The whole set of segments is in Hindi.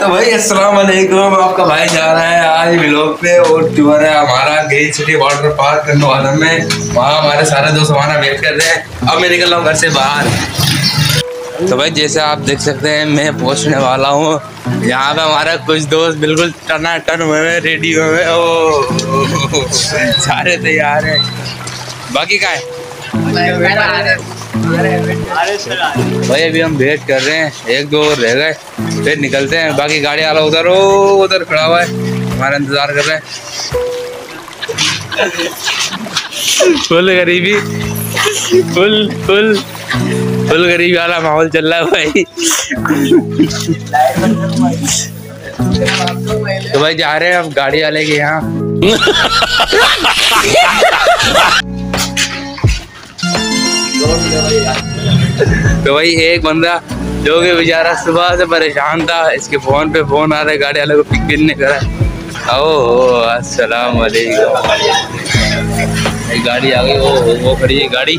तो भाई आपका भाई जा रहा है आज व्लॉग पे और जो है हमारा ग्रीन सिटी वाटर पार्क में। वहाँ हमारे सारे दोस्त हमारा वेट कर रहे हैं। अब मैं निकल रहा हूँ घर से बाहर। तो भाई जैसे आप देख सकते हैं, मैं पहुँचने वाला हूँ। यहाँ पे हमारा कुछ दोस्त बिल्कुल टना टन हुए हैं रेडी हुए हैं। ओ, सारे तैयार हैं। बाकी का है? भाई अभी हम वेट कर रहे हैं, एक दो रह गए, फिर निकलते हैं। बाकी गाड़ी वाला उधर, ओ, उधर खड़ा हुआ है। हमारा इंतज़ार कर रहे हैं। फुल गरीबी, फुल फुल। फुल गरीबी वाला माहौल चल रहा है भाई। तो भाई जा रहे हैं हम गाड़ी वाले के यहाँ। तो भाई एक बंदा जो कि बेचारा सुबह से परेशान था, इसके फ़ोन पे फ़ोन आ रहा है, गाड़ी वाले को पिक भी नहीं करा ओ वालेकुम गाड़ी आ गई, वो वो खड़ी है गाड़ी।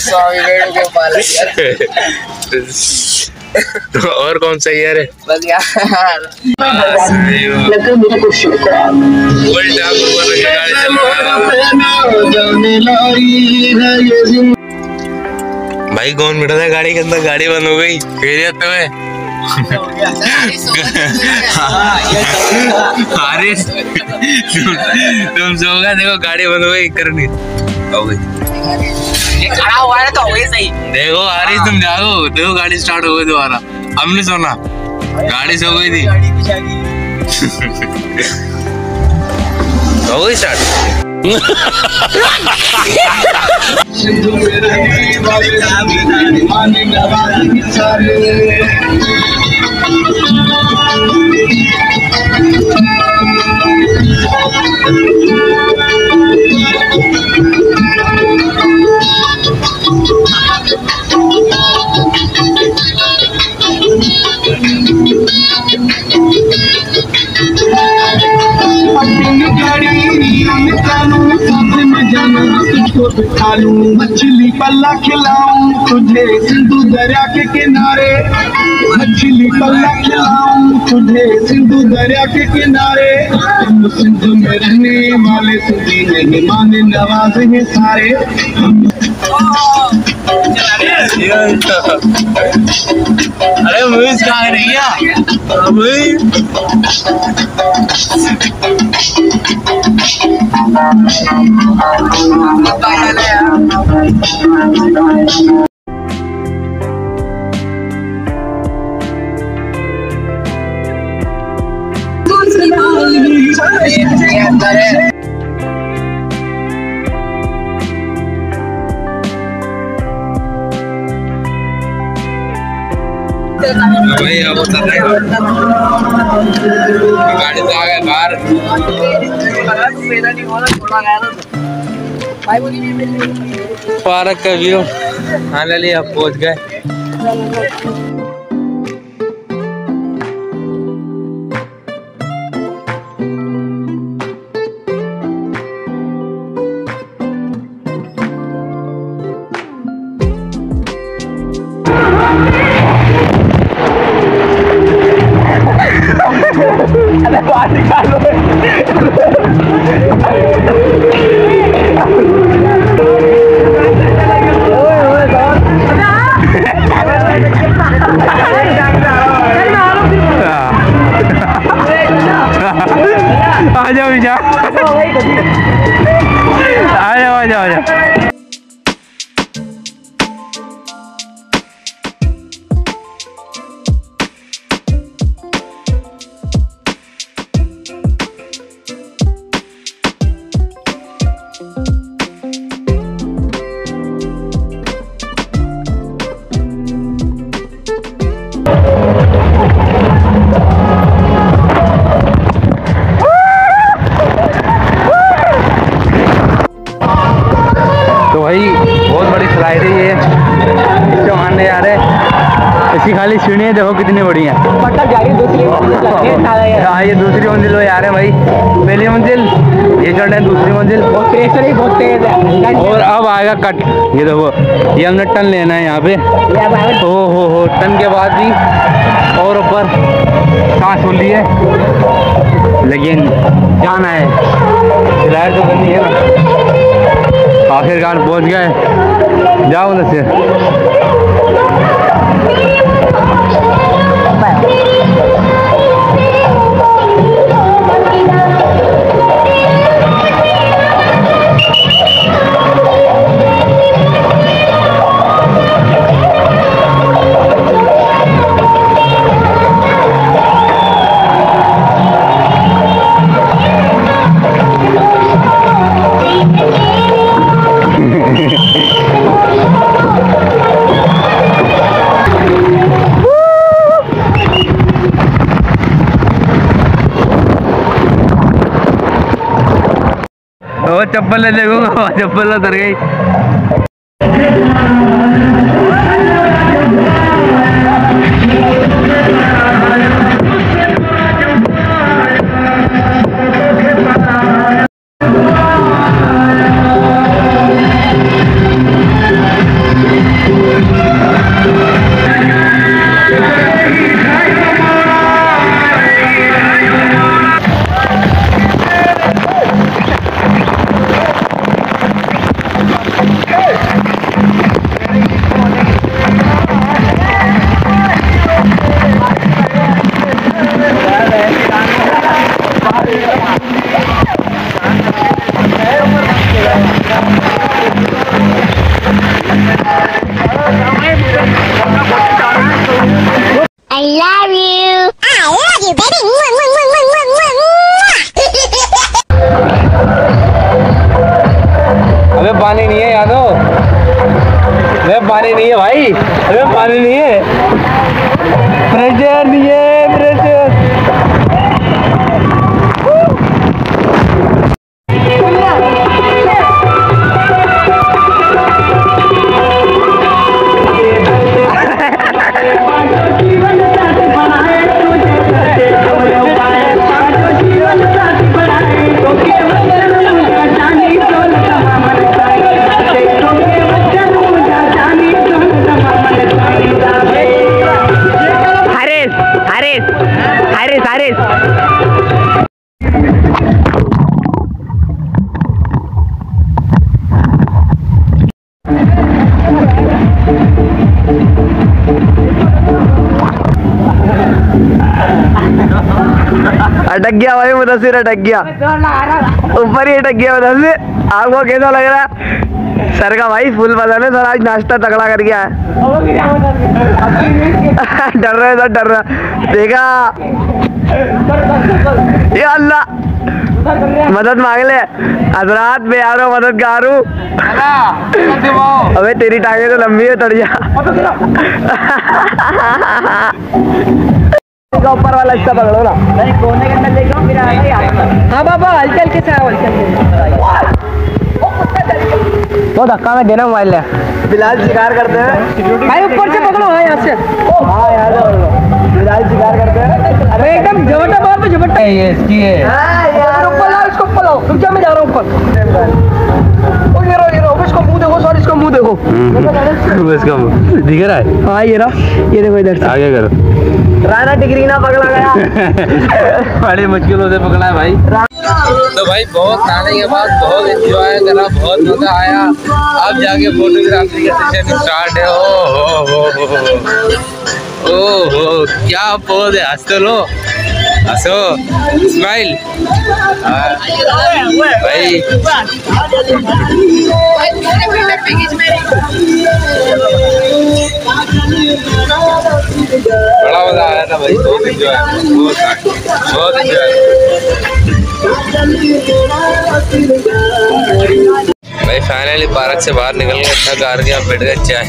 स्वामी वेणुगोपाल तो और कौन सा ईयर है? बस यार गोल्ड ठाकुर बन के गाड़ी चला रहा है। भाई कौन बैठा था गाड़ी के अंदर? गाड़ी बंद हो गई। खैरियत तो है हारिस तुम सोगा देखो गाड़ी बंद हो गई करनी। ये खड़ा हुआ है। तो वही सही देखो हारिस तुम जागो देखो गाड़ी स्टार्ट हो गई दोबारा। हमने सोना। गाड़ी सो गई थी। हो गई स्टार्ट मछली पल्ला खिलाऊं, तुझे सिंधु दरिया के किनारे, मछली पल्ला खिलाऊं, तुझे सिंधु दरिया के किनारे। हम सिंधु में रहने वाले तुझे नहीं माने, नवाज़ हैं सारे। अरे मूवीज़ कहाँ नहीं है ये भाई अब गाड़ी से आ गए बाहर। पार्क का व्यू। हाँ ले आप पहुँच गए। सीढ़ियाँ देखो कितनी बड़ी हैं। हाँ ये दूसरी मंजिल पे जा रहे हैं भाई। पहली मंजिल ये चढ़ रहे हैं दूसरी मंजिल। बहुत प्रेशर बहुत तेज और अब आएगा कट। ये देखो ये हमने टन लेना है यहाँ पे। ओ हो हो टन के बाद भी और ऊपर सांस हो ली है। लेकिन जाना है। फ़्लाइट तो करनी है ना। आखिरकार पहुँच गए। जाओ उधर से। ओ चप्पल ले देखो चप्पल उतर गई अबे पानी नहीं है। प्रेशर नहीं है। गया भाई अटक गया। ऊपर ही अटक गया मुदसिर आपको कैसा लग रहा है? सर का भाई फुल पसंद है सर आज नाश्ता तगड़ा कर गया है। डर रहे सर डर रहा देखा। ये अल्लाह। मदद मांग ले। हजरात मैं आ रहा हूँ मददगार हूँ। अबे तेरी टांगे तो लंबी है तड़िया ऊपर वाला हिस्सा पकड़ो ना। कोने के अंदर देखो फिर आएगा हाँ बाबा हल्के हल्के से आओ हल्के तो धक्का में देना मोबाइल ले। बिलाल शिकार करते हैं। भाई ऊपर से पकड़ो हाँ यहाँ से। हाँ यार बिलाल शिकार करते हैं। अरे एकदम झपटा मार पे झपटा ये इसकी है। इधर ऊपर लाओ इसको ऊपर लाओ। रुक जा मैं जा रहा हूँ ऊपर। ओ ये रो ये रो मुँह देखो इसका दिख रहा है? हाँ ये रहा ये देखो इधर से। आगे करो। राना डिग्री ना पकड़ा गया। बड़ी मुश्किलों से पकड़ा है भाई। तो भाई बहुत नहाने के बाद बहुत एंजॉय करा बहुत मज़ा आया। अब जाके फोटोग्राफी का सेशन स्टार्ट है। ओ हो हो हो ओ हो क्या पोज है? हंस तो लो हंसो स्माइल बड़ा मज़ा आया था भाई बहुत एंजॉय बहुत बहुत एंजॉय भाई फाइनली पार्क से बाहर निकल गए थक हार गया बैठ गए, चाय।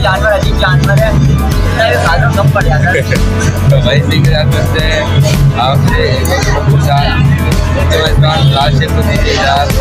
जानवर अजीब जानवर है साधन कम पड़ जाता है तो भाई सिंह जानवर से आपसे लास्ट